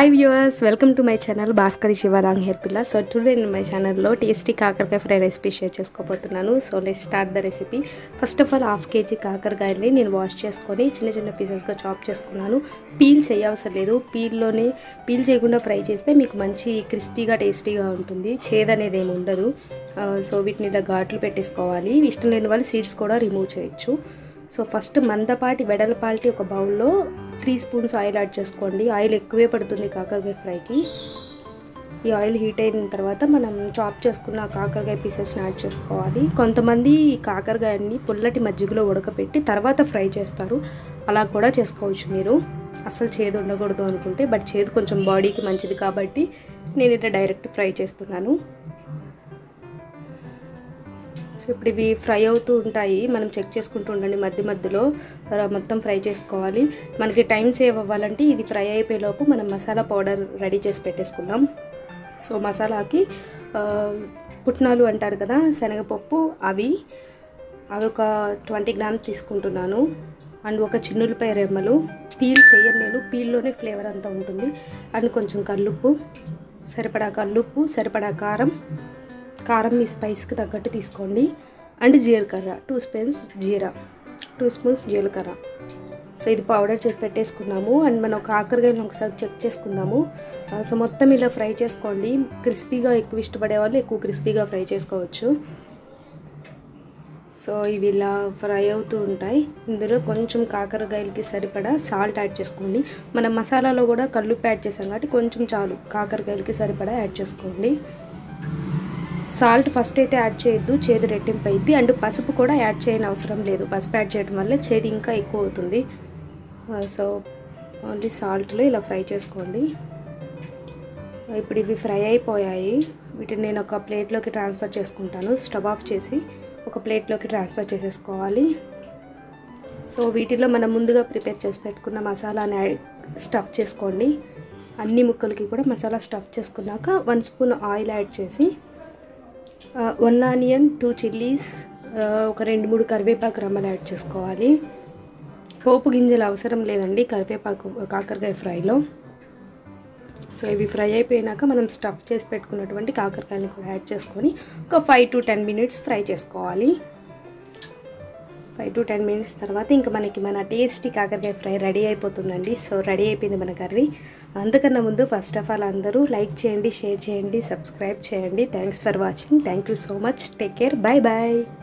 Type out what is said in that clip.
Hi viewers welcome to my channel Bhaskari శివరాంగ్ హెయిర్ పిల్ల సో టుడే నేను మై ఛానల్లో టేస్టీ కాకరకాయ ఫ్రై రెసిపీ షేర్ చేసుకోబోతున్నాను. So let start the recipe first of all half KG కాకరకాయల్ని నేను వాష్ చేసుకొని చిన్న చిన్న పీసెస్గా చాప్ చేసుకున్నాను. పీల్ చేయవసరం లేదు. పీల్లోనే పీల్ చేయకుండా ఫ్రై చేస్తే మీకు మంచి క్రిస్పీగా టేస్టీగా ఉంటుంది. చేదనేది ఏమి ఉండదు. Uh, సో వీటిని ఇలా ఘాట్లు పెట్టేసుకోవాలి. ఇష్టం లేని వాళ్ళు సీడ్స్ కూడా రిమూవ్ చేయొచ్చు. సో ఫస్ట్ మందపాటి వెడలపాటి ఒక బౌల్లో త్రీ స్పూన్స్ ఆయిల్ యాడ్ చేసుకోండి. ఆయిల్ ఎక్కువే పడుతుంది కాకరకాయ ఫ్రైకి. ఈ ఆయిల్ హీట్ అయిన తర్వాత మనం చాప్ చేసుకున్న కాకరకాయ పీసెస్ని యాడ్ చేసుకోవాలి. కొంతమంది కాకరకాయని పుల్లటి మజ్జిగలో ఉడకపెట్టి తర్వాత ఫ్రై చేస్తారు. అలా కూడా చేసుకోవచ్చు మీరు. అసలు చేదు ఉండకూడదు అనుకుంటే బట్ చేదు కొంచెం బాడీకి మంచిది కాబట్టి నేను ఇట్లా డైరెక్ట్ ఫ్రై చేస్తున్నాను. సో ఇప్పుడు ఇవి ఫ్రై అవుతూ ఉంటాయి. మనం చెక్ చేసుకుంటూ ఉండండి మధ్య మధ్యలో. మొత్తం ఫ్రై చేసుకోవాలి. మనకి టైం సేవ్ అవ్వాలంటే ఇది ఫ్రై అయిపోయేలోపు మనం మసాలా పౌడర్ రెడీ చేసి పెట్టేసుకుందాం. సో మసాలాకి పుట్నాలు అంటారు కదా శనగపప్పు అవి. అవి ఒక ట్వంటీ గ్రామ్స్ తీసుకుంటున్నాను. అండ్ ఒక చిన్నులపై రెమ్మలు. పీల్ చేయను నేను. పీల్లోనే ఫ్లేవర్ అంతా ఉంటుంది. అండ్ కొంచెం కల్లుప్పు. సరిపడా కల్లుప్పు సరిపడా కారం. కారం మీ స్పైస్కి తగ్గట్టు తీసుకోండి. అండ్ జీలకర్ర టూ స్పూన్స్ జీరా టూ స్పూన్స్ జీలకర్ర. సో ఇది పౌడర్ చేసి పెట్టేసుకున్నాము. అండ్ మనం కాకరకాయలు ఒకసారి చెక్ చేసుకుందాము. సో మొత్తం ఇలా ఫ్రై చేసుకోండి. క్రిస్పీగా ఎక్కువ ఇష్టపడే వాళ్ళు ఎక్కువ క్రిస్పీగా ఫ్రై చేసుకోవచ్చు. సో ఇవి ఇలా ఫ్రై అవుతూ ఉంటాయి. ఇందులో కొంచెం కాకరకాయలకి సరిపడా సాల్ట్ యాడ్ చేసుకోండి. మనం మసాలాలో కూడా కల్లుప్పు యాడ్ చేసాం కాబట్టి కొంచెం చాలు. కాకరకాయలకి సరిపడా యాడ్ చేసుకోండి. సాల్ట్ ఫస్ట్ అయితే యాడ్ చేయొద్దు చేదు రెట్టింపు అయింది అండ్ పసుపు కూడా యాడ్ చేయని అవసరం లేదు. పసుపు యాడ్ చేయడం వల్ల చేదు ఇంకా ఎక్కువ అవుతుంది. సో ఓన్లీ సాల్ట్లో ఇలా ఫ్రై చేసుకోండి. ఇప్పుడు ఇవి ఫ్రై అయిపోయాయి. వీటిని నేను ఒక ప్లేట్లోకి ట్రాన్స్ఫర్ చేసుకుంటాను. స్టవ్ ఆఫ్ చేసి ఒక ప్లేట్లోకి ట్రాన్స్ఫర్ చేసేసుకోవాలి. సో వీటిలో మనం ముందుగా ప్రిపేర్ చేసి పెట్టుకున్న మసాలాని యాడ్ స్టఫ్ చేసుకోండి. అన్ని ముక్కలకి కూడా మసాలా స్టఫ్ చేసుకున్నాక వన్ స్పూన్ ఆయిల్ యాడ్ చేసి వన్ ఆనియన్ టూ చిల్లీస్ ఒక రెండు మూడు కరివేపాకు రమ్మలు యాడ్ చేసుకోవాలి. పోపు గింజలు అవసరం లేదండి కరివేపాకు కాకరకాయ ఫ్రైలో. సో ఇవి ఫ్రై అయిపోయినాక మనం స్టఫ్ చేసి పెట్టుకున్నటువంటి కాకరకాయని కూడా యాడ్ చేసుకొని ఒక five to ten minutes fry చేసుకోవాలి. ఫైవ్ టు టెన్ మినిట్స్ తర్వాత ఇంకా మనకి మన టేస్టీ కాకరకాయ ఫ్రై రెడీ అయిపోతుందండి. సో రెడీ అయిపోయింది మన కర్రీ. అందుకన్నా ముందు ఫస్ట్ ఆఫ్ ఆల్ అందరూ లైక్ చేయండి షేర్ చేయండి సబ్స్క్రైబ్ చేయండి. Thanks for watching. Thank you so much. Take care. Bye bye